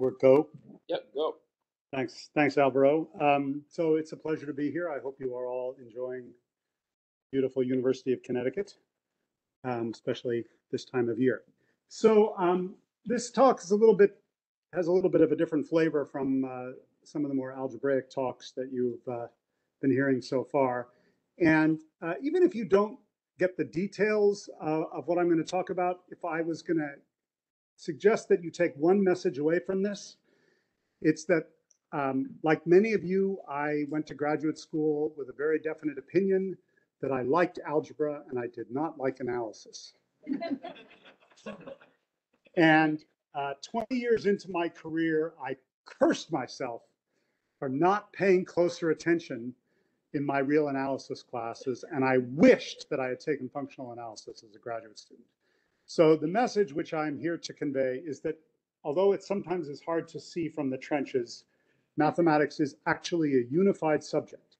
We're go. Yep, go. Thanks, thanks, Alvaro. Um, so it's a pleasure to be here. I hope you are all enjoying beautiful University of Connecticut, um, especially this time of year. So um, this talk is a little bit has a little bit of a different flavor from uh, some of the more algebraic talks that you've uh, been hearing so far. And uh, even if you don't get the details uh, of what I'm going to talk about, if I was going to suggest that you take one message away from this, it's that um, like many of you, I went to graduate school with a very definite opinion that I liked algebra and I did not like analysis. and uh, 20 years into my career, I cursed myself for not paying closer attention in my real analysis classes, and I wished that I had taken functional analysis as a graduate student. So the message which I'm here to convey is that although it sometimes is hard to see from the trenches, mathematics is actually a unified subject.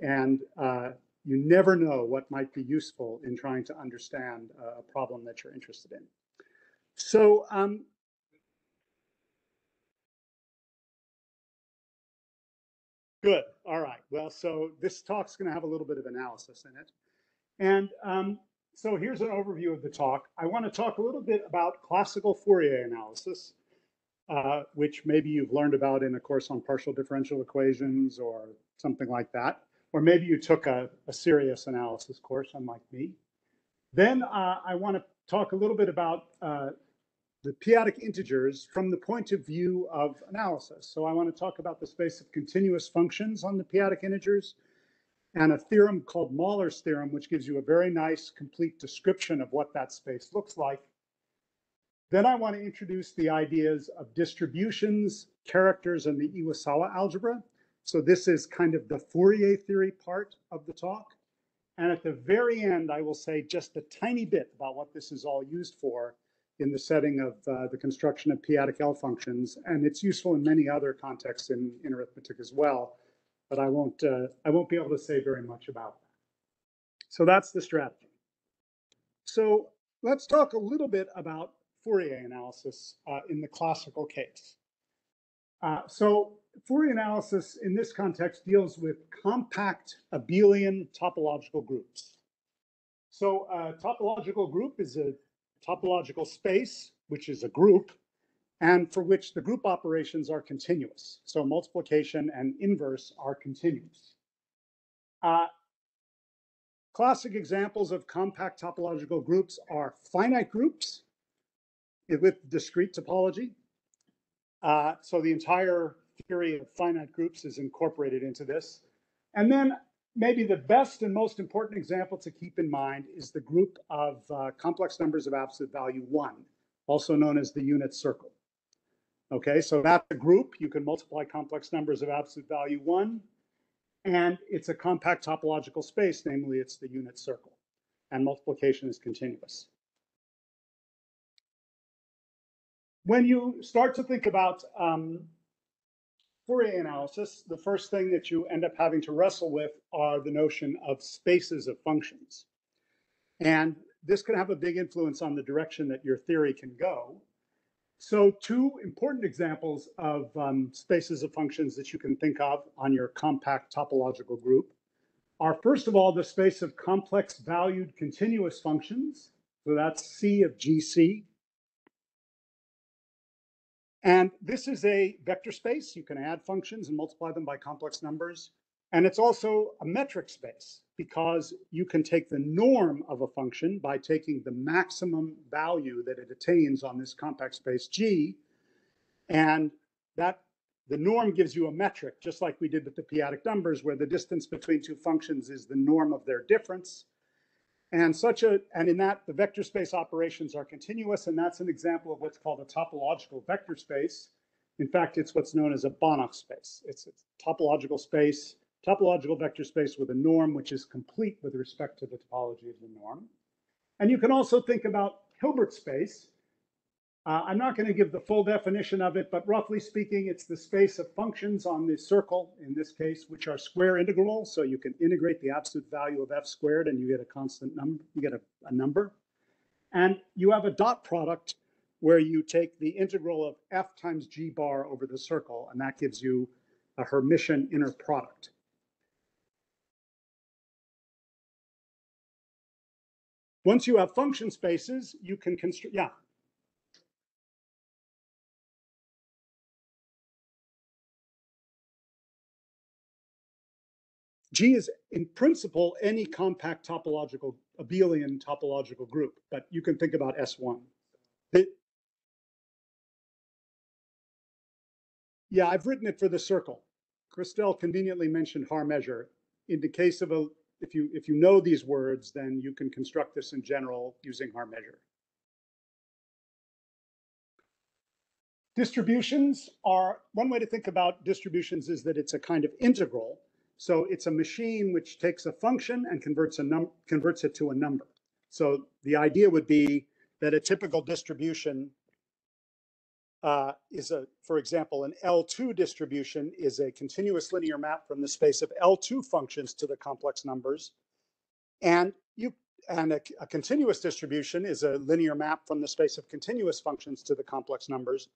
And uh, you never know what might be useful in trying to understand a problem that you're interested in. So um, Good. All right. Well, so this talk's going to have a little bit of analysis in it. And um, so here's an overview of the talk. I want to talk a little bit about classical Fourier analysis, uh, which maybe you've learned about in a course on partial differential equations or something like that. Or maybe you took a, a serious analysis course, unlike me. Then uh, I want to talk a little bit about uh, the p-adic integers from the point of view of analysis. So I want to talk about the space of continuous functions on the p-adic integers and a theorem called Mahler's theorem, which gives you a very nice complete description of what that space looks like. Then I want to introduce the ideas of distributions, characters, and the Iwasawa algebra. So this is kind of the Fourier theory part of the talk. And at the very end, I will say just a tiny bit about what this is all used for in the setting of uh, the construction of p-adic L functions, and it's useful in many other contexts in, in arithmetic as well, but I won't, uh, I won't be able to say very much about that. So that's the strategy. So let's talk a little bit about Fourier analysis uh, in the classical case. Uh, so Fourier analysis in this context deals with compact abelian topological groups. So a topological group is a topological space, which is a group, and for which the group operations are continuous. So multiplication and inverse are continuous. Uh, classic examples of compact topological groups are finite groups with discrete topology. Uh, so the entire theory of finite groups is incorporated into this. And then maybe the best and most important example to keep in mind is the group of uh, complex numbers of absolute value one, also known as the unit circle. Okay, so that's a group. You can multiply complex numbers of absolute value one, and it's a compact topological space, namely it's the unit circle, and multiplication is continuous. When you start to think about um, Fourier analysis, the first thing that you end up having to wrestle with are the notion of spaces of functions. And this can have a big influence on the direction that your theory can go. So two important examples of um, spaces of functions that you can think of on your compact topological group are first of all, the space of complex valued continuous functions. So that's C of GC. And this is a vector space. You can add functions and multiply them by complex numbers. And it's also a metric space because you can take the norm of a function by taking the maximum value that it attains on this compact space G. And that the norm gives you a metric, just like we did with the p-adic numbers, where the distance between two functions is the norm of their difference. And such a, and in that the vector space operations are continuous, and that's an example of what's called a topological vector space. In fact, it's what's known as a Banach space. It's a topological space, topological vector space with a norm which is complete with respect to the topology of the norm. And you can also think about Hilbert space, uh, I'm not going to give the full definition of it, but roughly speaking, it's the space of functions on the circle, in this case, which are square integrable. So you can integrate the absolute value of f squared and you get a constant number, you get a, a number. And you have a dot product where you take the integral of f times g bar over the circle, and that gives you a Hermitian inner product. Once you have function spaces, you can construct, yeah. G is in principle any compact topological abelian topological group, but you can think about S1. The- yeah, I've written it for the circle. Christelle conveniently mentioned Haar measure. In the case of a, if you if you know these words, then you can construct this in general using Haar measure. Distributions are one way to think about distributions is that it's a kind of integral so it's a machine which takes a function and converts a num converts it to a number. So the idea would be that a typical distribution uh, is a, for example, an L2 distribution is a continuous linear map from the space of L2 functions to the complex numbers. And you and a, a continuous distribution is a linear map from the space of continuous functions to the complex numbers.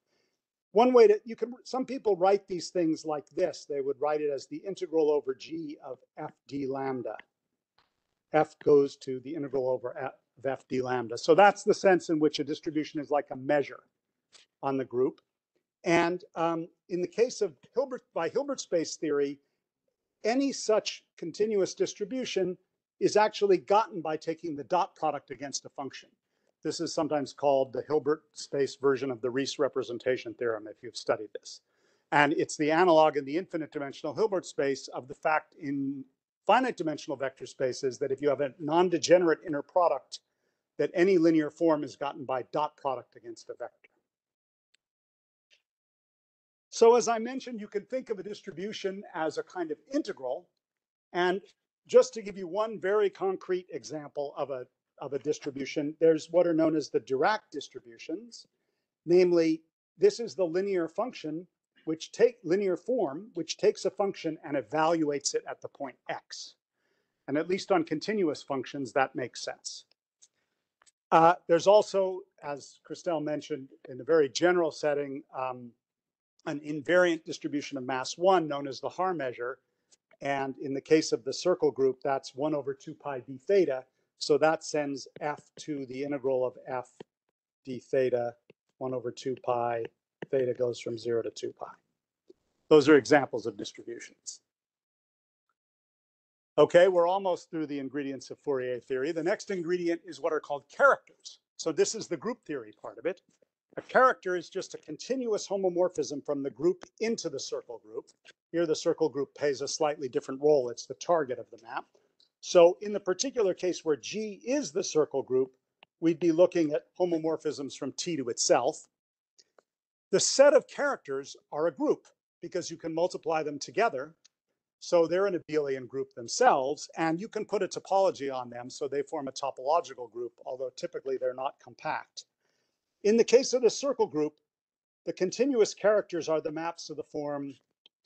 One way to, you can, some people write these things like this. They would write it as the integral over g of f d lambda. f goes to the integral over f of f d lambda. So that's the sense in which a distribution is like a measure on the group. And um, in the case of Hilbert, by Hilbert space theory, any such continuous distribution is actually gotten by taking the dot product against a function. This is sometimes called the Hilbert space version of the Riesz representation theorem, if you've studied this. And it's the analog in the infinite dimensional Hilbert space of the fact in finite dimensional vector spaces that if you have a non-degenerate inner product, that any linear form is gotten by dot product against a vector. So as I mentioned, you can think of a distribution as a kind of integral. And just to give you one very concrete example of a of a distribution, there's what are known as the Dirac distributions. Namely, this is the linear function which take linear form, which takes a function and evaluates it at the point x. And at least on continuous functions, that makes sense. Uh, there's also, as Christelle mentioned, in a very general setting, um, an invariant distribution of mass one known as the Haar measure. And in the case of the circle group, that's one over two pi d theta, so that sends f to the integral of f d theta 1 over 2 pi. Theta goes from 0 to 2 pi. Those are examples of distributions. Okay, we're almost through the ingredients of Fourier theory. The next ingredient is what are called characters. So this is the group theory part of it. A character is just a continuous homomorphism from the group into the circle group. Here the circle group plays a slightly different role. It's the target of the map. So in the particular case where G is the circle group, we'd be looking at homomorphisms from T to itself. The set of characters are a group because you can multiply them together. So they're an abelian group themselves, and you can put a topology on them so they form a topological group, although typically they're not compact. In the case of the circle group, the continuous characters are the maps of the form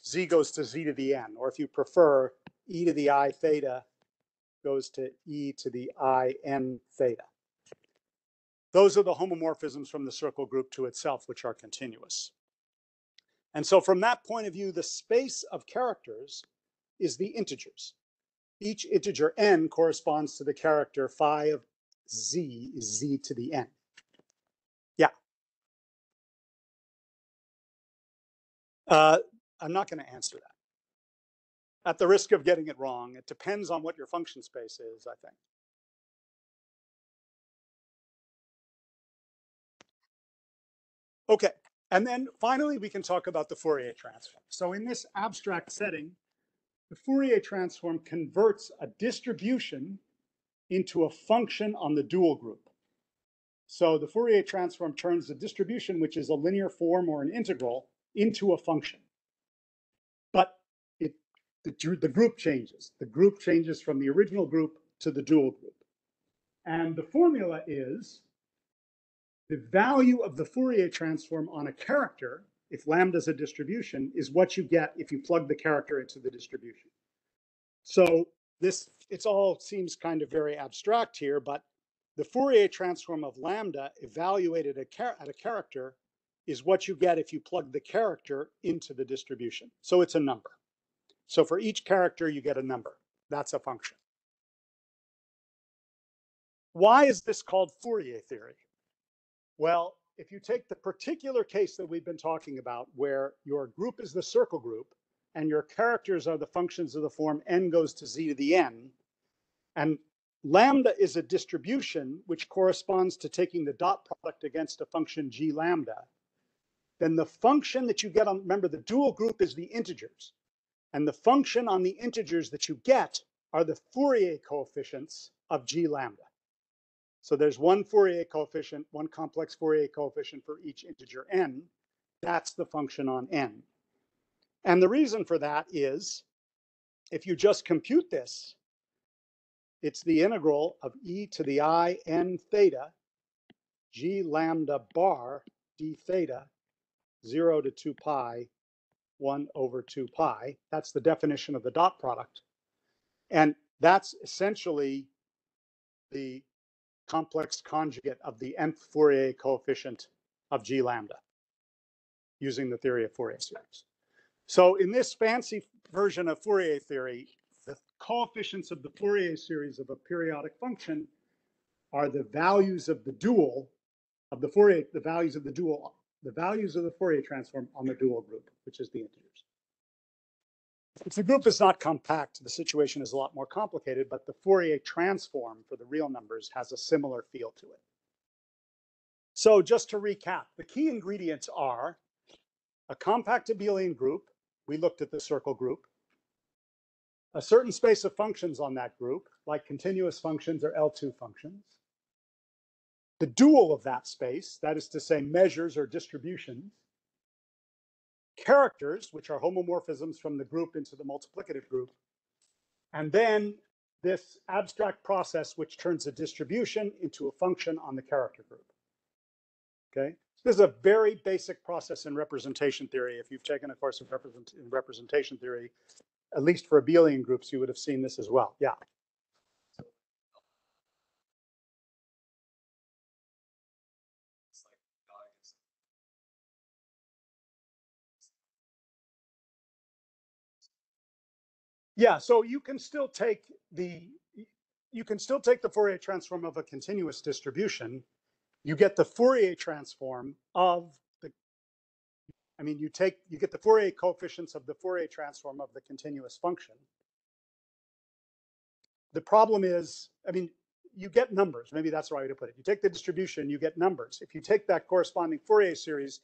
z goes to z to the n, or if you prefer, e to the i theta goes to e to the i n theta. Those are the homomorphisms from the circle group to itself, which are continuous. And so from that point of view, the space of characters is the integers. Each integer n corresponds to the character phi of z is z to the n. Yeah. Uh, I'm not going to answer that at the risk of getting it wrong. It depends on what your function space is, I think. Okay, and then finally we can talk about the Fourier transform. So in this abstract setting, the Fourier transform converts a distribution into a function on the dual group. So the Fourier transform turns a distribution, which is a linear form or an integral, into a function but the, the group changes. The group changes from the original group to the dual group. And the formula is the value of the Fourier transform on a character, if lambda is a distribution, is what you get if you plug the character into the distribution. So this, it's all seems kind of very abstract here, but the Fourier transform of lambda evaluated at, char- at a character is what you get if you plug the character into the distribution. So it's a number. So for each character, you get a number. That's a function. Why is this called Fourier theory? Well, if you take the particular case that we've been talking about, where your group is the circle group and your characters are the functions of the form n goes to z to the n, and lambda is a distribution which corresponds to taking the dot product against a function g lambda, then the function that you get on, remember the dual group is the integers, and the function on the integers that you get are the Fourier coefficients of g lambda. So there's one Fourier coefficient, one complex Fourier coefficient for each integer n. That's the function on n. And the reason for that is if you just compute this, it's the integral of e to the i n theta g lambda bar d theta 0 to 2 pi 1 over 2 pi. That's the definition of the dot product. And that's essentially the complex conjugate of the nth Fourier coefficient of g lambda using the theory of Fourier series. So in this fancy version of Fourier theory, the coefficients of the Fourier series of a periodic function are the values of the dual of the Fourier, the values of the dual, the values of the Fourier transform on the dual group, which is the integers. If the group is not compact, the situation is a lot more complicated, but the Fourier transform for the real numbers has a similar feel to it. So just to recap, the key ingredients are a compact abelian group. We looked at the circle group. A certain space of functions on that group, like continuous functions or L2 functions. The dual of that space, that is to say measures or distributions, characters, which are homomorphisms from the group into the multiplicative group, and then this abstract process which turns a distribution into a function on the character group. Okay, this is a very basic process in representation theory. If you've taken a course of represent, in representation theory, at least for abelian groups, you would have seen this as well. Yeah. Yeah, so you can still take the you can still take the Fourier transform of a continuous distribution. You get the Fourier transform of the I mean you take you get the Fourier coefficients of the Fourier transform of the continuous function. The problem is, I mean, you get numbers. Maybe that's the right way to put it. You take the distribution, you get numbers. If you take that corresponding Fourier series,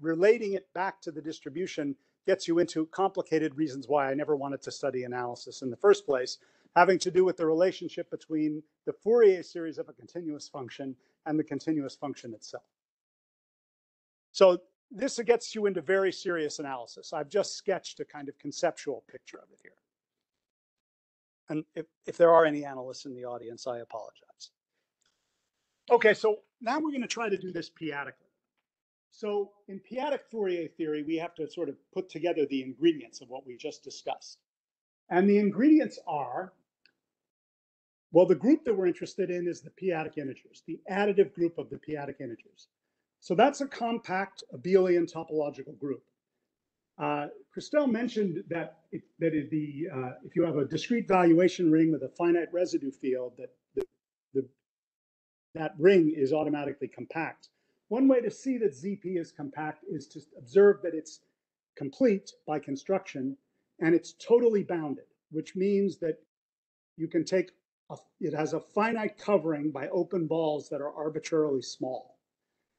relating it back to the distribution, gets you into complicated reasons why I never wanted to study analysis in the first place, having to do with the relationship between the Fourier series of a continuous function and the continuous function itself. So this gets you into very serious analysis. I've just sketched a kind of conceptual picture of it here. And if, if there are any analysts in the audience, I apologize. Okay, so now we're going to try to do this p-adically. So in p-adic Fourier theory, we have to sort of put together the ingredients of what we just discussed. And the ingredients are, well, the group that we're interested in is the p-adic integers, the additive group of the p-adic integers. So that's a compact abelian topological group. Uh, Christelle mentioned that if, that if, the, uh, if you have a discrete valuation ring with a finite residue field, that the, the, that ring is automatically compact. One way to see that ZP is compact is to observe that it's complete by construction and it's totally bounded, which means that you can take, a, it has a finite covering by open balls that are arbitrarily small.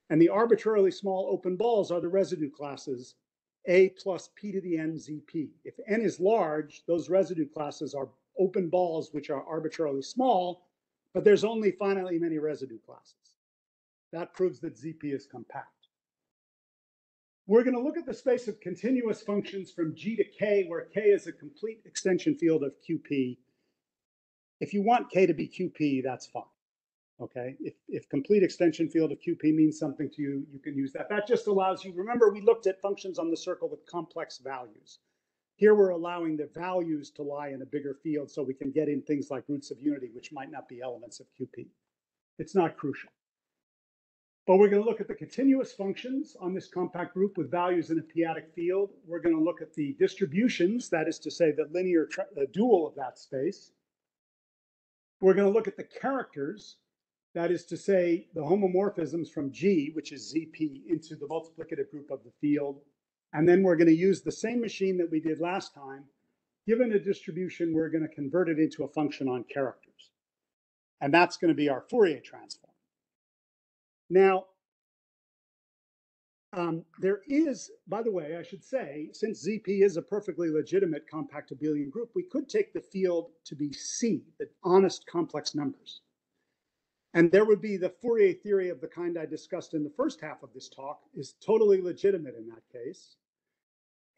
And the arbitrarily small open balls are the residue classes A plus P to the N ZP. If N is large, those residue classes are open balls which are arbitrarily small, but there's only finitely many residue classes. That proves that ZP is compact. We're going to look at the space of continuous functions from G to K, where K is a complete extension field of QP. If you want K to be QP, that's fine. Okay, if, if complete extension field of QP means something to you, you can use that. That just allows you, remember we looked at functions on the circle with complex values. Here we're allowing the values to lie in a bigger field so we can get in things like roots of unity, which might not be elements of QP. It's not crucial. But we're going to look at the continuous functions on this compact group with values in a p-adic field. We're going to look at the distributions, that is to say, the linear the dual of that space. We're going to look at the characters, that is to say, the homomorphisms from G, which is ZP, into the multiplicative group of the field. And then we're going to use the same machine that we did last time. Given a distribution, we're going to convert it into a function on characters. And that's going to be our Fourier transform. Now, um, there is, by the way, I should say, since ZP is a perfectly legitimate compact abelian group, we could take the field to be C, the honest complex numbers. And there would be the Fourier theory of the kind I discussed in the first half of this talk is totally legitimate in that case.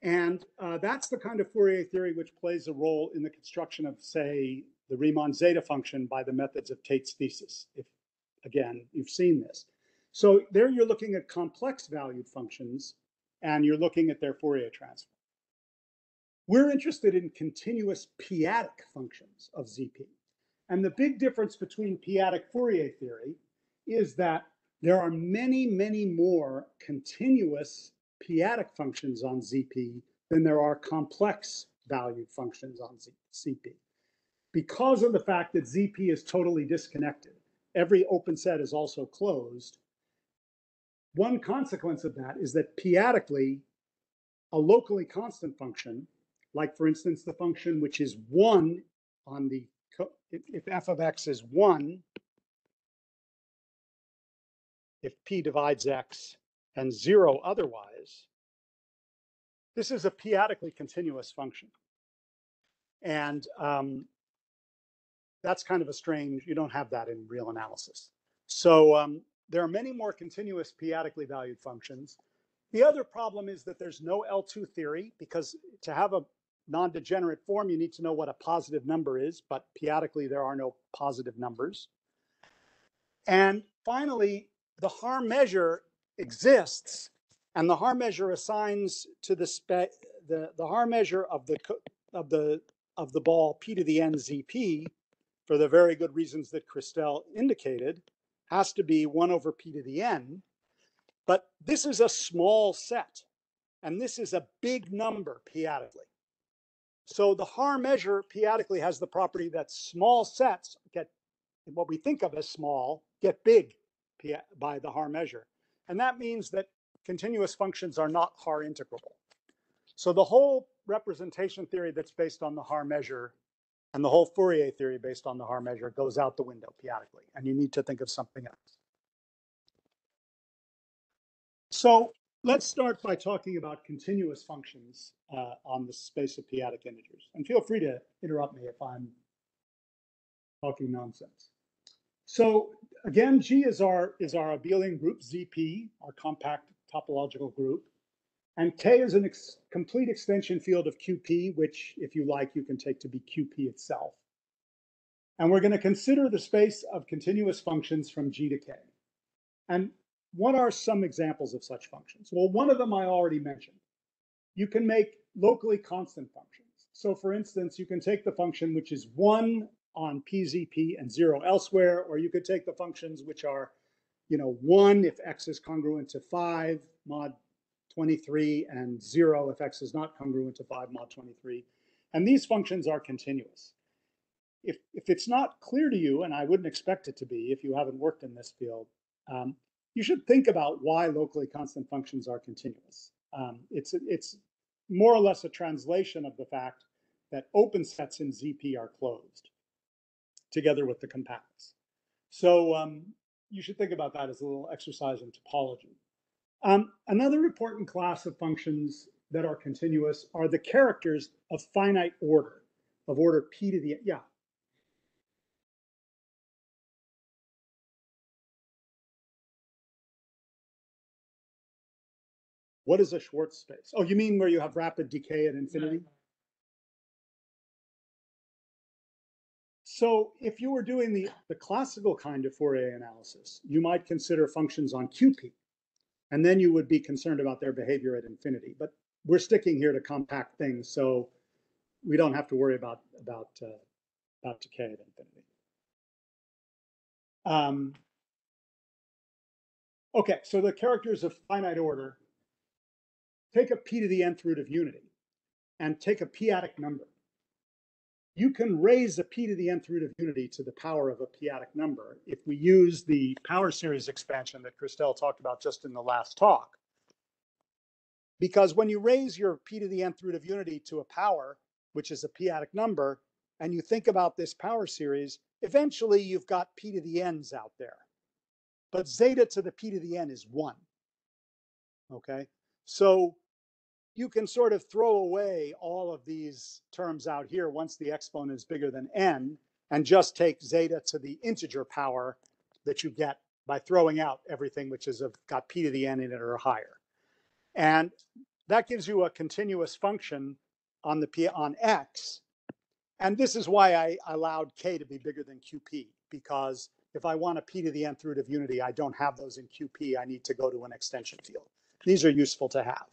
And uh, that's the kind of Fourier theory which plays a role in the construction of, say, the Riemann zeta function by the methods of Tate's thesis. If, again, you've seen this. So there you're looking at complex valued functions and you're looking at their Fourier transform. We're interested in continuous p-adic functions of ZP. And the big difference between p-adic Fourier theory is that there are many, many more continuous p-adic functions on ZP than there are complex valued functions on ZP. Because of the fact that ZP is totally disconnected, every open set is also closed, one consequence of that is that p-adically, a locally constant function, like for instance the function which is 1 on the, if, f of x is 1, if p divides x and 0 otherwise, this is a p-adically continuous function. And um, that's kind of a strange, you don't have that in real analysis. So um, there are many more continuous p-adically valued functions. The other problem is that there's no L2 theory because to have a non-degenerate form, you need to know what a positive number is, but p-adically there are no positive numbers. And finally, the Haar measure exists, and the Haar measure assigns to the spe the, the Haar measure of the of the of the ball p to the n zp for the very good reasons that Christelle indicated has to be 1 over p to the n. But this is a small set, and this is a big number p-adically. So the Haar measure p-adically has the property that small sets get what we think of as small get big by the Haar measure. And that means that continuous functions are not Haar integrable. So the whole representation theory that's based on the Haar measure and the whole Fourier theory based on the Haar measure goes out the window p-adically, and you need to think of something else. So let's start by talking about continuous functions uh, on the space of p-adic integers. And feel free to interrupt me if I'm talking nonsense. So again, G is our, is our abelian group, ZP, our compact topological group. And K is a ex complete extension field of QP, which, if you like, you can take to be QP itself. And we're going to consider the space of continuous functions from G to K. And what are some examples of such functions? Well, one of them I already mentioned. You can make locally constant functions. So for instance, you can take the function which is 1 on PZP and 0 elsewhere, or you could take the functions which are, you know, 1 if x is congruent to 5 mod 23 and 0 if x is not congruent to 5 mod 23. And these functions are continuous. If, if it's not clear to you, and I wouldn't expect it to be if you haven't worked in this field, um, you should think about why locally constant functions are continuous. Um, it's, it's more or less a translation of the fact that open sets in ZP are closed together with the compactness. So um, you should think about that as a little exercise in topology. Um, another important class of functions that are continuous are the characters of finite order, of order p to the, yeah. What is a Schwartz space? Oh, you mean where you have rapid decay at infinity? So if you were doing the, the classical kind of Fourier analysis, you might consider functions on QP. And then you would be concerned about their behavior at infinity. But we're sticking here to compact things, so we don't have to worry about about uh, about decay at infinity. Um, Okay, so the characters of finite order, take a p to the nth root of unity and take a p-adic number. You can raise a p to the nth root of unity to the power of a p-adic number if we use the power series expansion that Christelle talked about just in the last talk. Because when you raise your p to the nth root of unity to a power, which is a p-adic number, and you think about this power series, eventually you've got p to the n's out there. But zeta to the p to the n is one. Okay, so you can sort of throw away all of these terms out here once the exponent is bigger than n and just take zeta to the integer power that you get by throwing out everything which is got p to the n in it or higher. And that gives you a continuous function on the p on x. And this is why I allowed k to be bigger than qp, because if I want a p to the nth root of unity, I don't have those in qp. I need to go to an extension field. These are useful to have.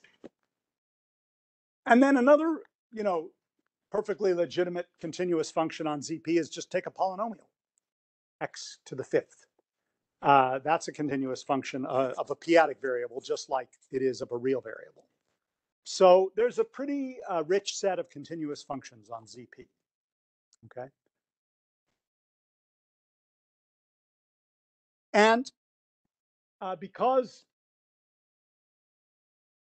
And then another, you know, perfectly legitimate continuous function on ZP is just take a polynomial, x to the fifth. Uh, that's a continuous function uh, of a p-adic variable, just like it is of a real variable. So there's a pretty uh, rich set of continuous functions on ZP. Okay. And uh, because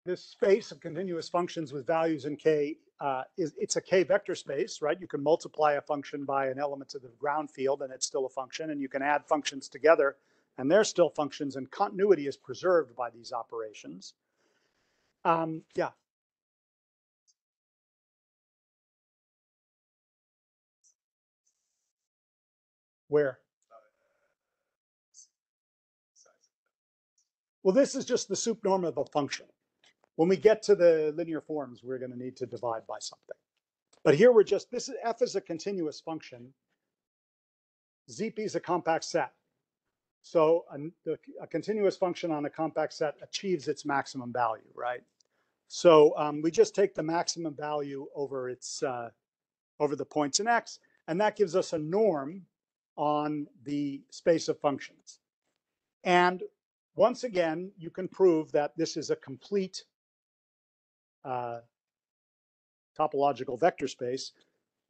this space of continuous functions with values in K uh, is it's a K vector space, right? You can multiply a function by an element of the ground field and it's still a function and you can add functions together and they're still functions and continuity is preserved by these operations. Um, yeah. Where? Well, this is just the sup norm of a function. When we get to the linear forms, we're going to need to divide by something. But here we're just, this is f is a continuous function. ZP is a compact set. So a, a, continuous function on a compact set achieves its maximum value, right? So um, we just take the maximum value over its uh, over the points in x, and that gives us a norm on the space of functions. And once again, you can prove that this is a complete uh, topological vector space.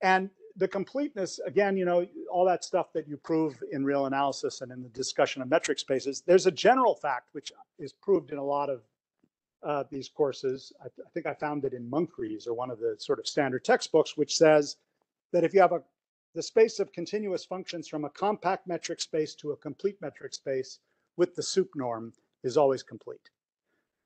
And the completeness, again, you know, all that stuff that you prove in real analysis and in the discussion of metric spaces, there's a general fact which is proved in a lot of uh, these courses. I, I, think I found it in Munkres or one of the sort of standard textbooks, which says that if you have a the space of continuous functions from a compact metric space to a complete metric space with the sup norm is always complete.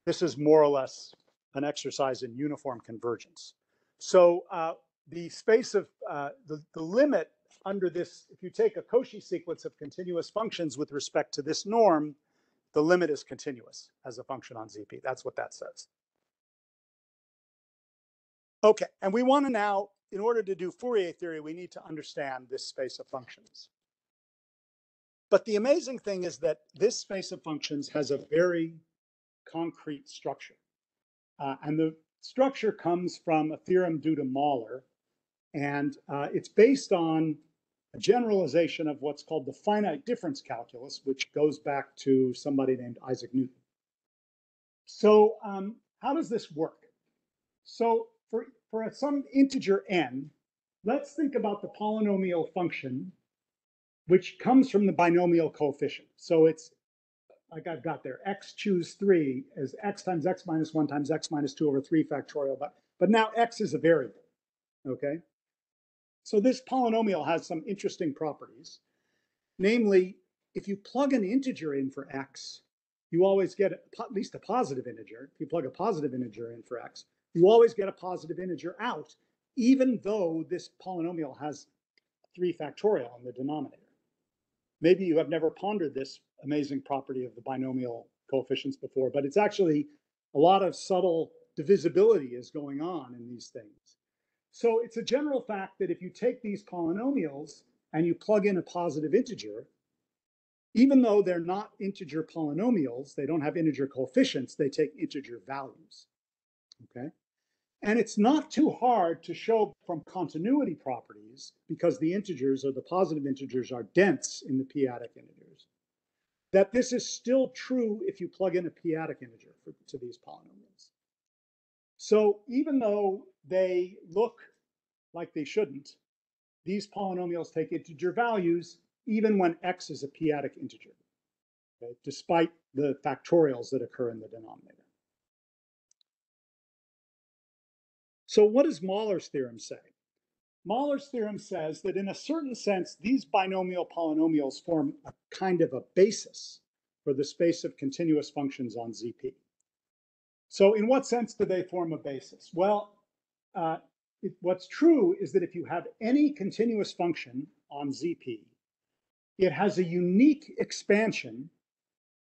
This is more or less an exercise in uniform convergence. So uh, the space of uh, the, the limit under this, if you take a Cauchy sequence of continuous functions with respect to this norm, the limit is continuous as a function on ZP. That's what that says. Okay, and we want to now, in order to do Fourier theory, we need to understand this space of functions. But the amazing thing is that this space of functions has a very concrete structure. Uh, and the structure comes from a theorem due to Mahler, and uh, it's based on a generalization of what's called the finite difference calculus, which goes back to somebody named Isaac Newton. So um, how does this work? So for, for some integer n, let's think about the polynomial function, which comes from the binomial coefficient. So it's like I've got there, x choose three is x times x minus one times x minus two over three factorial, but, but now x is a variable, okay? So this polynomial has some interesting properties. Namely, if you plug an integer in for x, you always get at least a positive integer. If you plug a positive integer in for x, you always get a positive integer out, even though this polynomial has three factorial in the denominator. Maybe you have never pondered this amazing property of the binomial coefficients before, but it's actually a lot of subtle divisibility is going on in these things. So it's a general fact that if you take these polynomials and you plug in a positive integer, even though they're not integer polynomials, they don't have integer coefficients, they take integer values, okay? And it's not too hard to show from continuity properties because the integers or the positive integers are dense in the p-adic integers that this is still true if you plug in a p-adic integer for, to these polynomials. So even though they look like they shouldn't, these polynomials take integer values even when x is a p-adic integer, okay, despite the factorials that occur in the denominator. So what does Mahler's theorem say? Mahler's theorem says that in a certain sense, these binomial polynomials form a kind of a basis for the space of continuous functions on ZP. So in what sense do they form a basis? Well, uh, it, what's true is that if you have any continuous function on ZP, it has a unique expansion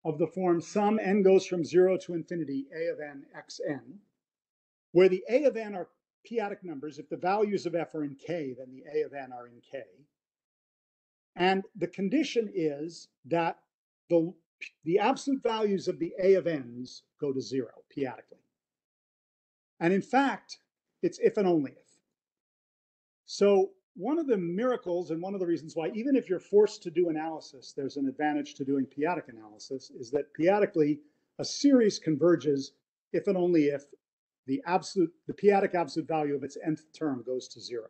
of the form sum n goes from zero to infinity a of n xn, where the a of n are p-adic numbers. If the values of f are in k, then the a of n are in k. And the condition is that the, the absolute values of the a of n's go to zero p-adically. And in fact, it's if and only if. So one of the miracles and one of the reasons why, even if you're forced to do analysis, there's an advantage to doing p-adic analysis, is that p-adically a series converges if and only if the absolute, the p-adic absolute value of its nth term goes to zero.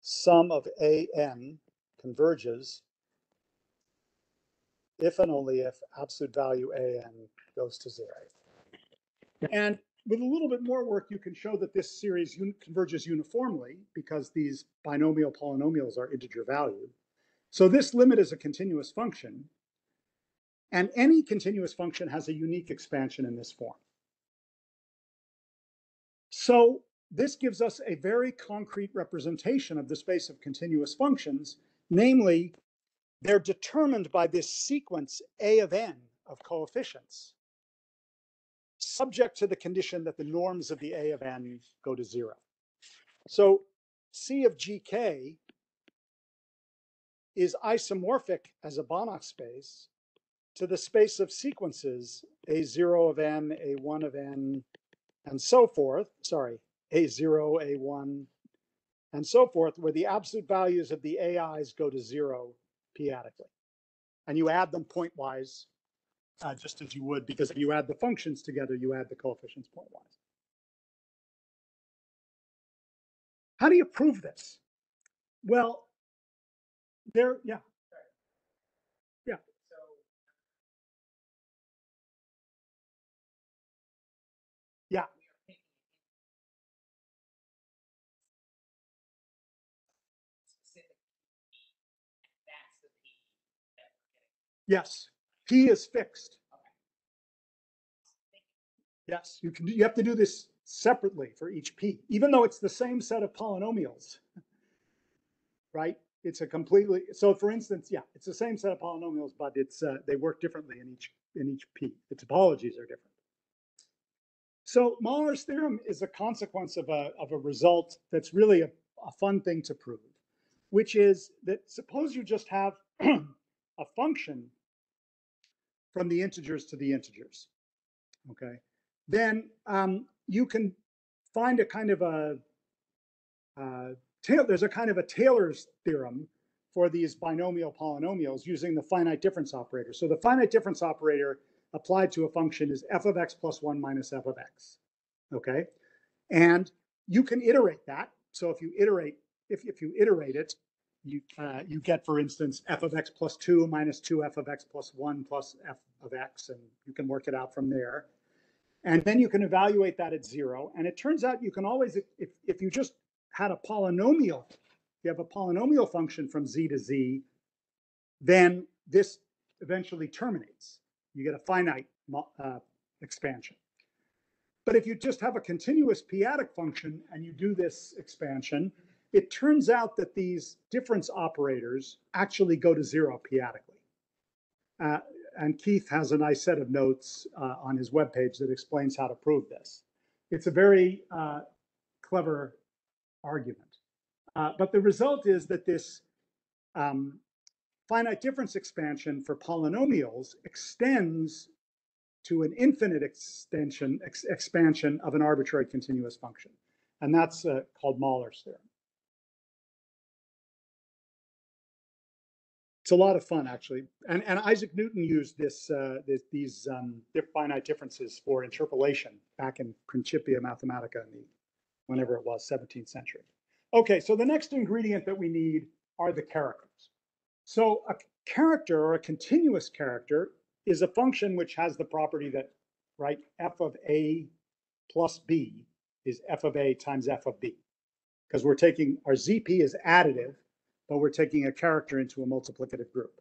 Sum of a n converges if and only if absolute value a n goes to zero. And with a little bit more work, you can show that this series un converges uniformly because these binomial polynomials are integer valued. So this limit is a continuous function, and any continuous function has a unique expansion in this form. So this gives us a very concrete representation of the space of continuous functions, namely, they're determined by this sequence A of n of coefficients, subject to the condition that the norms of the A of n go to zero. So C of gk is isomorphic as a Banach space to the space of sequences a0 of n, a1 of n, and so forth. Sorry, a0, a1, and so forth, where the absolute values of the AIs go to zero p-adically. And you add them pointwise, uh, just as you would, because if you add the functions together, you add the coefficients pointwise. How do you prove this? Well, there, yeah. Yes, P is fixed. Yes, you can. You have to do this separately for each P, even though it's the same set of polynomials. Right? It's a completely. So, for instance, yeah, it's the same set of polynomials, but it's uh, they work differently in each in each P. The topologies are different. So Mahler's theorem is a consequence of a of a result that's really a, a fun thing to prove, which is that suppose you just have a function from the integers to the integers. Okay, then um, you can find a kind of a uh, there's a kind of a Taylor's theorem for these binomial polynomials using the finite difference operator. So the finite difference operator applied to a function is f of x plus 1 minus f of x. Okay, and you can iterate that. So if you iterate, if, if you iterate it, you, uh, you get, for instance, f of x plus 2 minus 2f of x plus 1 plus f of x, and you can work it out from there. And then you can evaluate that at zero. And it turns out you can always, if, if you just had a polynomial, you have a polynomial function from z to z, then this eventually terminates. You get a finite uh, expansion. But if you just have a continuous p-adic function and you do this expansion, it turns out that these difference operators actually go to zero p-adically. Uh, and Keith has a nice set of notes uh, on his webpage that explains how to prove this. It's a very uh, clever argument. Uh, but the result is that this um, finite difference expansion for polynomials extends to an infinite extension ex expansion of an arbitrary continuous function. And that's uh, called Mahler's theorem. It's a lot of fun, actually. And, and Isaac Newton used this, uh, this these um, finite differences for interpolation back in Principia Mathematica in the, whenever it was, 17th century. Okay, so the next ingredient that we need are the characters. So a character or a continuous character is a function which has the property that, right, f of a plus b is f of a times f of b. Because we're taking, our zp is additive, but we're taking a character into a multiplicative group.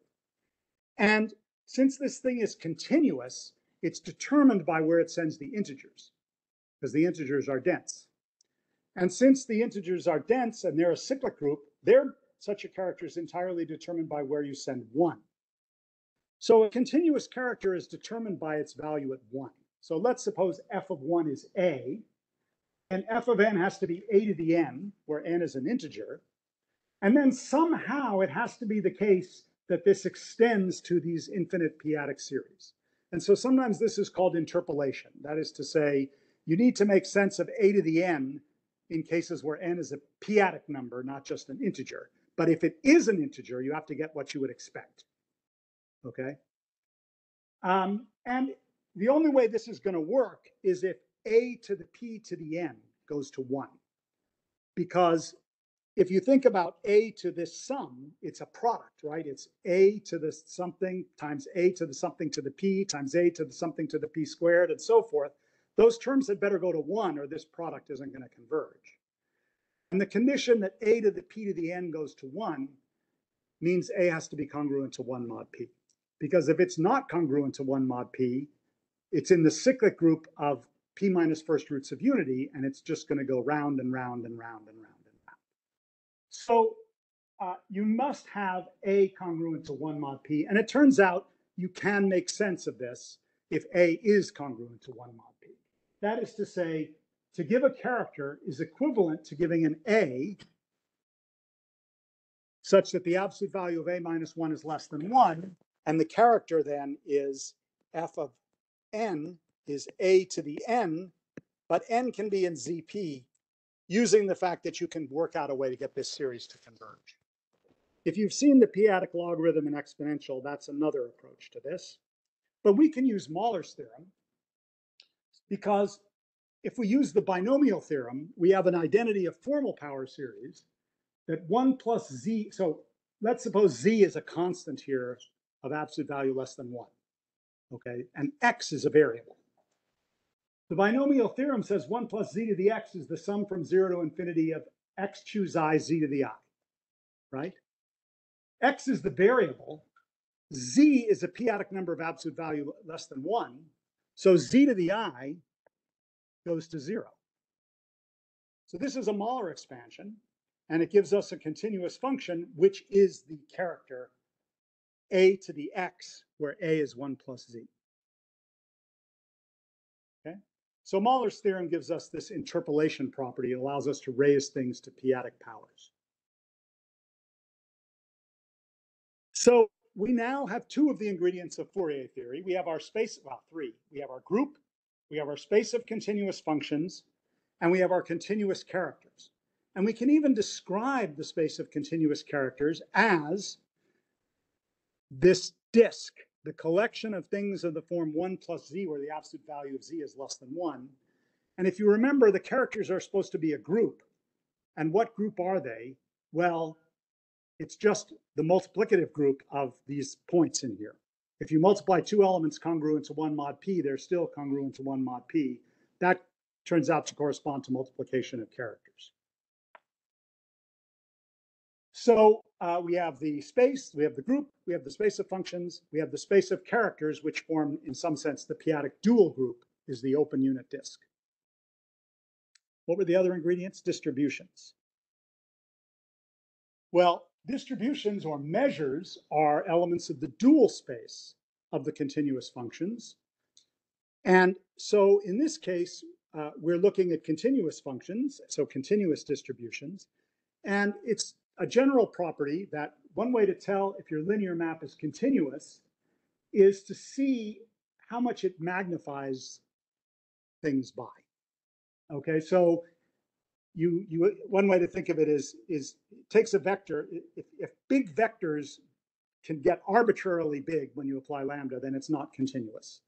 And since this thing is continuous, it's determined by where it sends the integers, because the integers are dense. And since the integers are dense and they're a cyclic group, they're such a character is entirely determined by where you send one. So a continuous character is determined by its value at one. So let's suppose f of one is a, and f of n has to be a to the n, where n is an integer, and then somehow it has to be the case that this extends to these infinite p-adic series. And so sometimes this is called interpolation. That is to say, you need to make sense of a to the n in cases where n is a p-adic number, not just an integer. But if it is an integer, you have to get what you would expect. Okay? Um, and the only way this is going to work is if a to the p to the n goes to 1. Because if you think about a to this sum, it's a product, right? It's a to the something times a to the something to the p times a to the something to the p squared and so forth. Those terms had better go to 1 or this product isn't going to converge. And the condition that a to the p to the n goes to 1 means a has to be congruent to 1 mod p. Because if it's not congruent to 1 mod p, it's in the cyclic group of p minus first roots of unity, and it's just going to go round and round and round and round. So uh, you must have A congruent to 1 mod P. And it turns out you can make sense of this if A is congruent to 1 mod P. That is to say, to give a character is equivalent to giving an A such that the absolute value of A minus 1 is less than 1. And the character then is f of n is A to the n, but n can be in ZP using the fact that you can work out a way to get this series to converge. If you've seen the p-adic logarithm and exponential, that's another approach to this. But we can use Mahler's theorem because if we use the binomial theorem, we have an identity of formal power series that 1 plus z, so let's suppose z is a constant here of absolute value less than 1, okay? And x is a variable. The binomial theorem says 1 plus z to the x is the sum from 0 to infinity of x choose i z to the i, right? x is the variable. z is a p-adic number of absolute value less than 1. So z to the i goes to 0. So this is a Mahler expansion, and it gives us a continuous function, which is the character a to the x, where a is 1 plus z. So Mahler's theorem gives us this interpolation property. It allows us to raise things to p-adic powers. So we now have two of the ingredients of Fourier theory. We have our space, well, three. We have our group, we have our space of continuous functions, and we have our continuous characters. And we can even describe the space of continuous characters as this disk the collection of things of the form 1 plus z, where the absolute value of z is less than 1. And if you remember, the characters are supposed to be a group. And what group are they? Well, it's just the multiplicative group of these points in here. If you multiply two elements congruent to 1 mod p, they're still congruent to 1 mod p. That turns out to correspond to multiplication of characters. So uh, we have the space, we have the group, we have the space of functions, we have the space of characters, which form, in some sense, the p-adic dual group is the open unit disk. What were the other ingredients? Distributions. Well, distributions or measures are elements of the dual space of the continuous functions. And so in this case, uh, we're looking at continuous functions, so continuous distributions. And it's a general property that one way to tell if your linear map is continuous is to see how much it magnifies things by. Okay, so you you one way to think of it is is it takes a vector. If, if big vectors can get arbitrarily big when you apply lambda, then it's not continuous.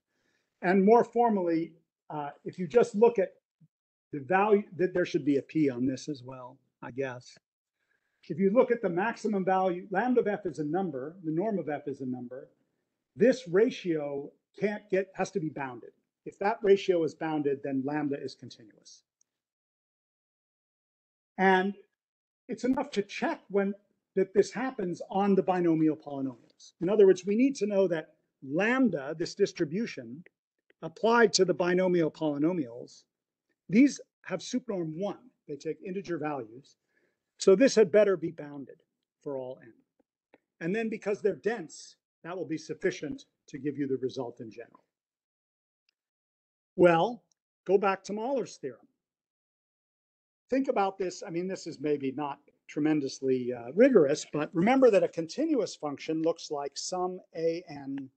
And more formally, uh, if you just look at the value, that there should be a p on this as well, I guess. If you look at the maximum value, lambda of f is a number, the norm of f is a number. This ratio can't get, has to be bounded. If that ratio is bounded, then lambda is continuous. And it's enough to check when that this happens on the binomial polynomials. In other words, we need to know that lambda, this distribution, applied to the binomial polynomials, these have supernorm 1. They take integer values. So this had better be bounded for all n. And then because they're dense, that will be sufficient to give you the result in general. Well, go back to Mahler's theorem. Think about this. I mean, this is maybe not tremendously uh, rigorous, but remember that a continuous function looks like some a n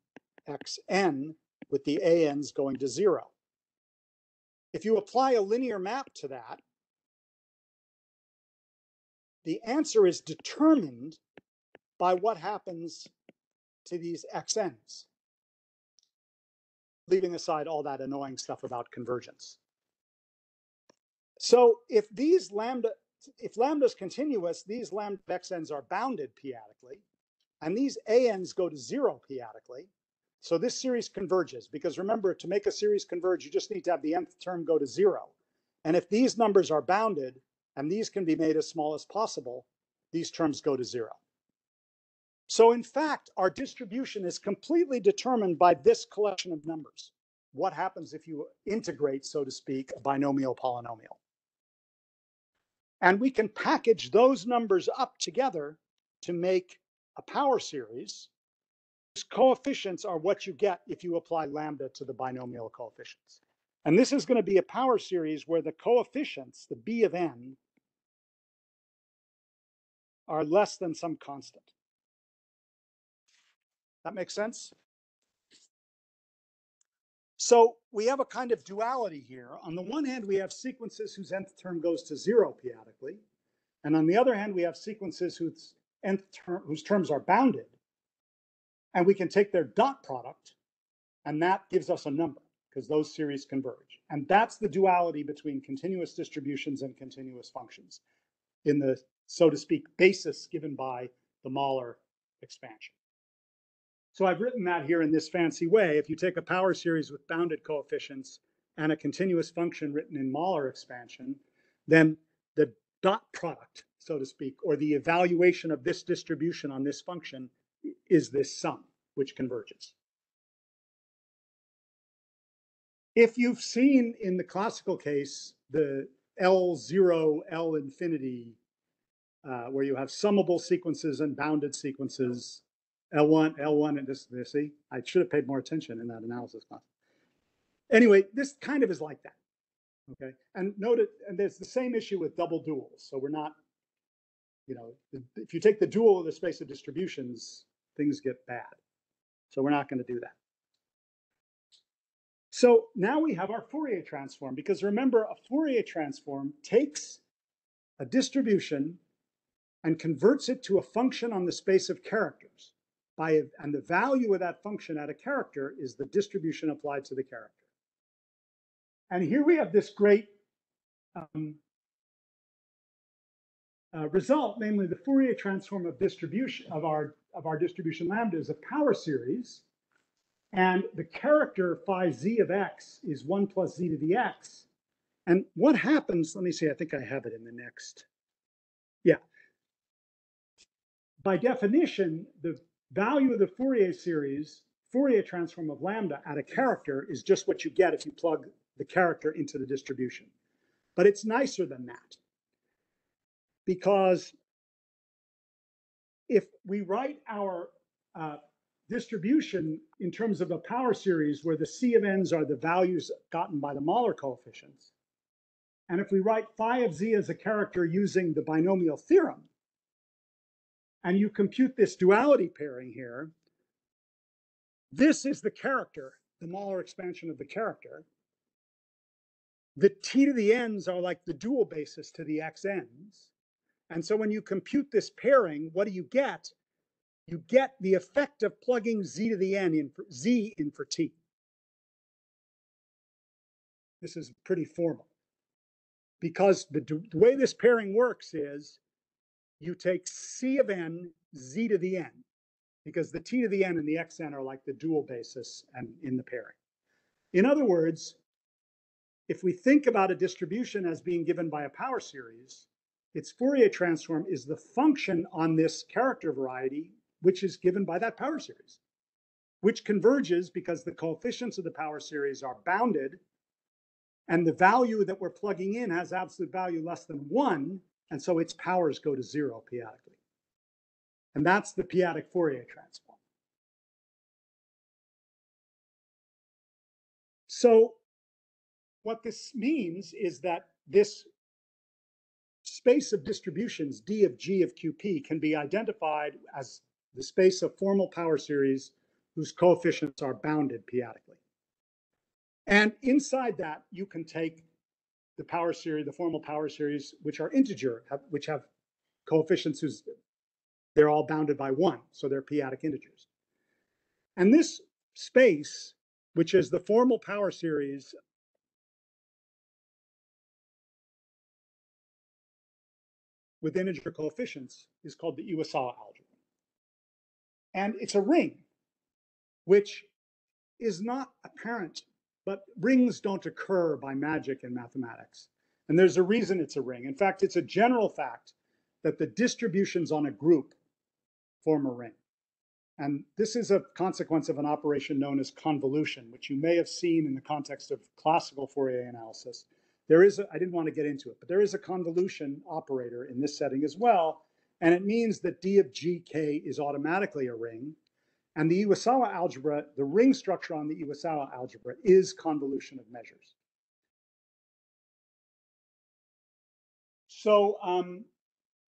x n with the a n's going to zero. If you apply a linear map to that, the answer is determined by what happens to these xn's, leaving aside all that annoying stuff about convergence. So if these lambda, if lambda is continuous, these lambda xn's are bounded p-adically, and these an's go to zero p-adically. So this series converges because remember, to make a series converge, you just need to have the nth term go to zero. And if these numbers are bounded, and these can be made as small as possible, these terms go to zero. So in fact, our distribution is completely determined by this collection of numbers. What happens if you integrate, so to speak, a binomial polynomial? And we can package those numbers up together to make a power series whose coefficients are what you get if you apply lambda to the binomial coefficients. And this is going to be a power series where the coefficients, the b of n, are less than some constant. That makes sense? So we have a kind of duality here. On the one hand, we have sequences whose nth term goes to zero p-adically. And on the other hand, we have sequences whose nth term, whose terms are bounded. And we can take their dot product, and that gives us a number because those series converge. And that's the duality between continuous distributions and continuous functions in the, so to speak, basis given by the Mahler expansion. So I've written that here in this fancy way. If you take a power series with bounded coefficients and a continuous function written in Mahler expansion, then the dot product, so to speak, or the evaluation of this distribution on this function is this sum, which converges. If you've seen in the classical case the L0, L infinity, uh, where you have summable sequences and bounded sequences, L1, L1, and this, this, see, I should have paid more attention in that analysis class. Anyway, this kind of is like that. Okay, and note it, and there's the same issue with double duals. So we're not, you know, if you take the dual of the space of distributions, things get bad. So we're not going to do that. So now we have our Fourier transform because remember, a Fourier transform takes a distribution and converts it to a function on the space of characters by and the value of that function at a character is the distribution applied to the character. And here we have this great um, uh, result, namely the Fourier transform of distribution of our of our distribution lambda is a power series, and the character phi z of x is one plus z to the x. And what happens? Let me see. I think I have it in the next. Yeah. By definition, the value of the Fourier series, Fourier transform of lambda at a character is just what you get if you plug the character into the distribution. But it's nicer than that. Because if we write our uh, distribution in terms of a power series where the C of n's are the values gotten by the Mahler coefficients, and if we write phi of z as a character using the binomial theorem, and you compute this duality pairing here, this is the character, the Mahler expansion of the character. The t to the n's are like the dual basis to the xn's. And so when you compute this pairing, what do you get? You get the effect of plugging z to the n in for z in for t. This is pretty formal because the, the way this pairing works is you take c of n z to the n because the t to the n and the xn are like the dual basis and in the pairing. In other words, if we think about a distribution as being given by a power series, its Fourier transform is the function on this character variety, which is given by that power series, which converges because the coefficients of the power series are bounded and the value that we're plugging in has absolute value less than one, and so its powers go to zero p-adically. And that's the p-adic Fourier transform. So what this means is that this space of distributions, D of G of QP, can be identified as the space of formal power series whose coefficients are bounded p-adically. And inside that, you can take the power series, the formal power series, which are integer, have, which have coefficients whose they're all bounded by one, so they're p-adic integers. And this space, which is the formal power series with integer coefficients, is called the Iwasawa algebra. And it's a ring, which is not apparent, but rings don't occur by magic in mathematics. And there's a reason it's a ring. In fact, it's a general fact that the distributions on a group form a ring. And this is a consequence of an operation known as convolution, which you may have seen in the context of classical Fourier analysis. There is, I didn't want to get into it, but there is a convolution operator in this setting as well. And it means that D of GK is automatically a ring. And the Iwasawa algebra, the ring structure on the Iwasawa algebra is convolution of measures. So um,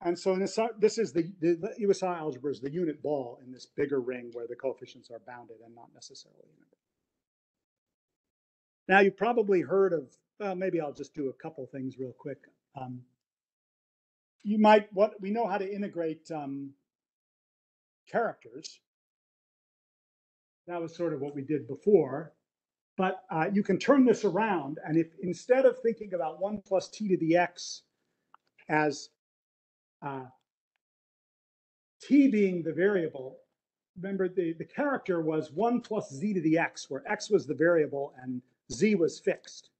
and so this, this is the, the, the Iwasawa algebra is the unit ball in this bigger ring where the coefficients are bounded and not necessarily. Now you've probably heard of, well, maybe I'll just do a couple things real quick. Um, you might, what we know how to integrate um, characters. That was sort of what we did before. But uh, you can turn this around, and if instead of thinking about 1 plus t to the x as uh, t being the variable, remember the, the character was 1 plus z to the x, where x was the variable and z was fixed.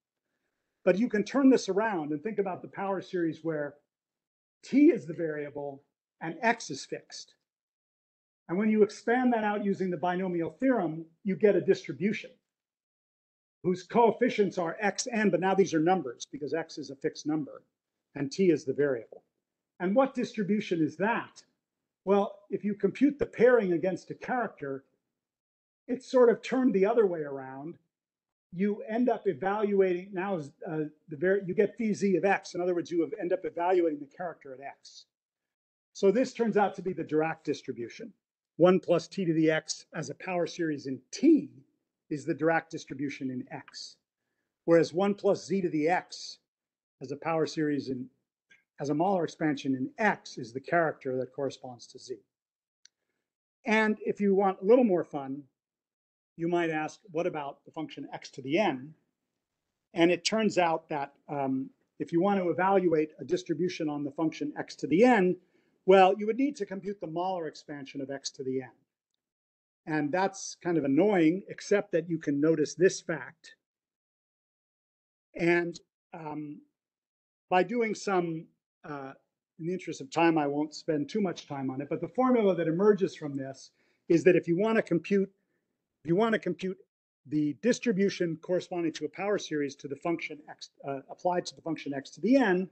But you can turn this around and think about the power series where t is the variable and x is fixed. And when you expand that out using the binomial theorem, you get a distribution whose coefficients are xn, but now these are numbers because x is a fixed number and t is the variable. And what distribution is that? Well, if you compute the pairing against a character, it's sort of turned the other way around. You end up evaluating now uh, the very you get phi z of x. In other words, you have end up evaluating the character at x. So this turns out to be the Dirac distribution. 1 plus t to the x as a power series in t is the Dirac distribution in x. Whereas 1 plus z to the x as a power series in as a Mahler expansion in X is the character that corresponds to Z. And if you want a little more fun, you might ask, what about the function x to the n? And it turns out that um, if you want to evaluate a distribution on the function x to the n, well, you would need to compute the Mahler expansion of x to the n. And that's kind of annoying, except that you can notice this fact. And um, by doing some uh, in the interest of time, I won't spend too much time on it, but the formula that emerges from this is that if you want to compute, you want to compute the distribution corresponding to a power series to the function x, uh, applied to the function x to the n,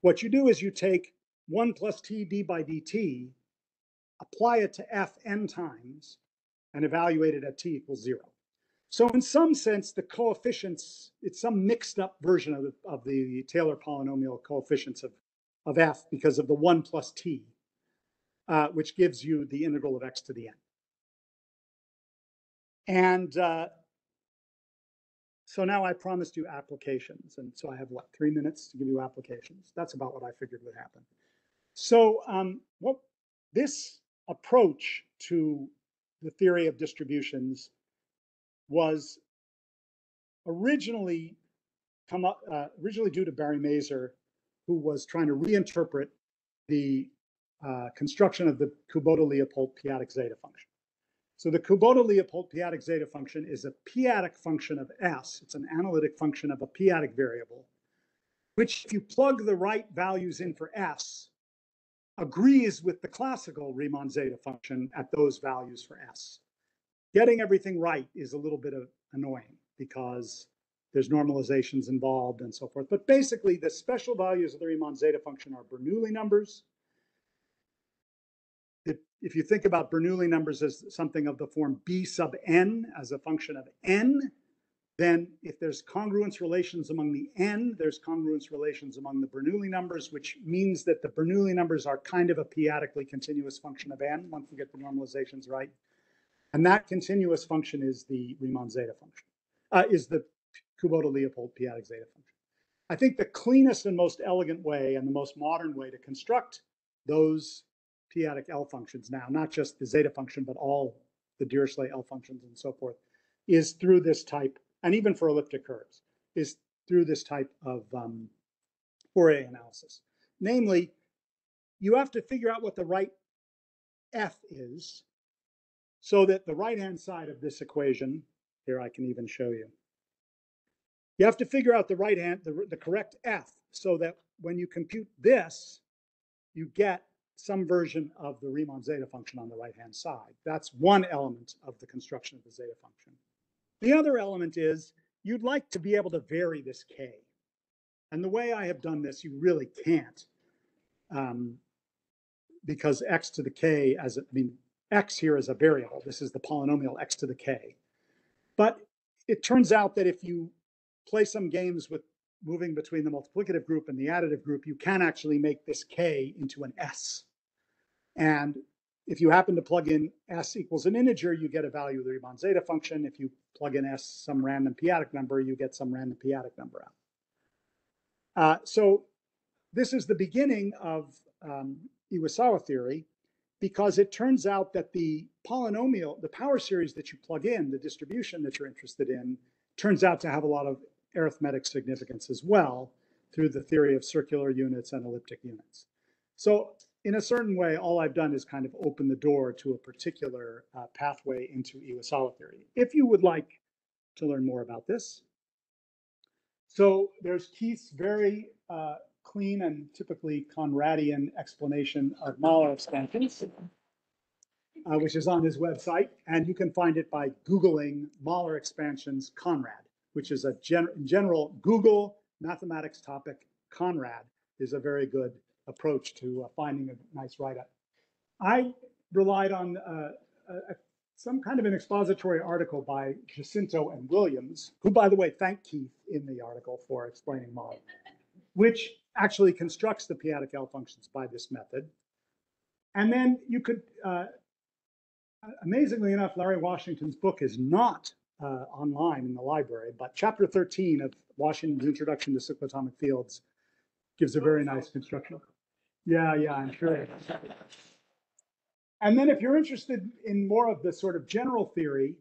what you do is you take 1 plus t d by dt, apply it to f n times, and evaluate it at t equals 0. So in some sense, the coefficients, it's some mixed up version of the, of the Taylor polynomial coefficients of of f because of the 1 plus t, uh, which gives you the integral of x to the n. And uh, so now I promised you applications. And so I have what, three minutes to give you applications. That's about what I figured would happen. So um, what this approach to the theory of distributions was originally come up, uh, originally due to Barry Mazur, who was trying to reinterpret the uh, construction of the Kubota-Leopoldt p-adic zeta function. So the Kubota-Leopoldt p-adic zeta function is a p-adic function of S. It's an analytic function of a p-adic variable, which if you plug the right values in for S, agrees with the classical Riemann zeta function at those values for S. Getting everything right is a little bit of annoying because there's normalizations involved and so forth. But basically, the special values of the Riemann zeta function are Bernoulli numbers. If, you think about Bernoulli numbers as something of the form b sub n as a function of n, then if there's congruence relations among the n, there's congruence relations among the Bernoulli numbers, which means that the Bernoulli numbers are kind of a p-adically continuous function of n once we get the normalizations right. And that continuous function is the Riemann zeta function, uh, is the Kubota-Leopoldt p-adic zeta function. I think the cleanest and most elegant way and the most modern way to construct those p-adic L functions now, not just the zeta function, but all the Dirichlet L functions and so forth, is through this type and even for elliptic curves, is through this type of um, Fourier analysis. Namely, you have to figure out what the right f is so that the right-hand side of this equation, here I can even show you, you have to figure out the right hand, the, the correct f, so that when you compute this, you get some version of the Riemann zeta function on the right-hand side. That's one element of the construction of the zeta function. The other element is you'd like to be able to vary this k. And the way I have done this, you really can't. Um, because x to the k as, a, I mean, x here is a variable. This is the polynomial x to the k. But it turns out that if you play some games with moving between the multiplicative group and the additive group, you can actually make this k into an s. And if you happen to plug in s equals an integer, you get a value of the Riemann zeta function. If you plug in s some random p-adic number, you get some random p-adic number out. Uh, so this is the beginning of um, Iwasawa theory because it turns out that the polynomial, the power series that you plug in, the distribution that you're interested in, turns out to have a lot of arithmetic significance as well through the theory of circular units and elliptic units. So in a certain way, all I've done is kind of open the door to a particular uh, pathway into Iwasawa theory. If you would like to learn more about this. So there's Keith's very uh, clean and typically Conradian explanation of Mahler expansions, uh, which is on his website. And you can find it by Googling Mahler expansions Conrad, which is a gen in general Google mathematics topic. Conrad is a very good approach to uh, finding a nice write-up. I relied on uh, a, some kind of an expository article by Jacinto and Williams, who, by the way, thanked Keith in the article for explaining Mahler, which actually constructs the p-adic L functions by this method. And then you could, uh, amazingly enough, Larry Washington's book is not uh, online in the library, but chapter 13 of Washington's Introduction to Cyclotomic Fields gives a very nice construction. Yeah, yeah, I'm sure. And then if you're interested in more of the sort of general theory,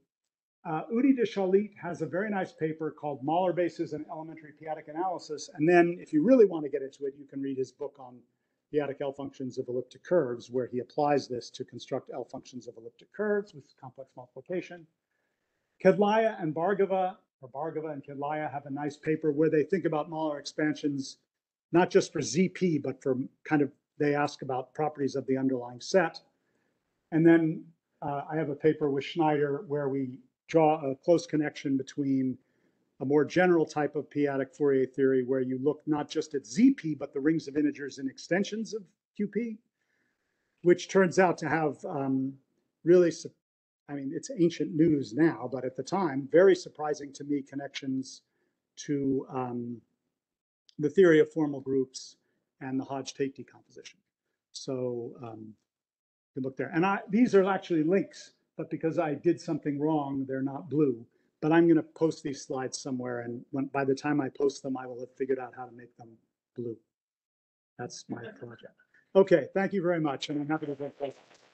uh, Udi de Shalit has a very nice paper called Mahler bases and elementary p-adic analysis. And then if you really want to get into it, you can read his book on p-adic L functions of elliptic curves, where he applies this to construct L functions of elliptic curves with complex multiplication. Kedlaya and Bhargava, or Bhargava and Kedlaya have a nice paper where they think about Mahler expansions not just for ZP, but for kind of, they ask about properties of the underlying set. And then uh, I have a paper with Schneider where we draw a close connection between a more general type of p-adic Fourier theory where you look not just at ZP, but the rings of integers and extensions of QP, which turns out to have um, really, I mean, it's ancient news now, but at the time, very surprising to me connections to um, the theory of formal groups and the Hodge-Tate decomposition. So um, you can look there. And I, these are actually links, but because I did something wrong, they're not blue. But I'm going to post these slides somewhere, and when, by the time I post them, I will have figured out how to make them blue. That's my project. Okay, thank you very much, and I'm happy to take questions.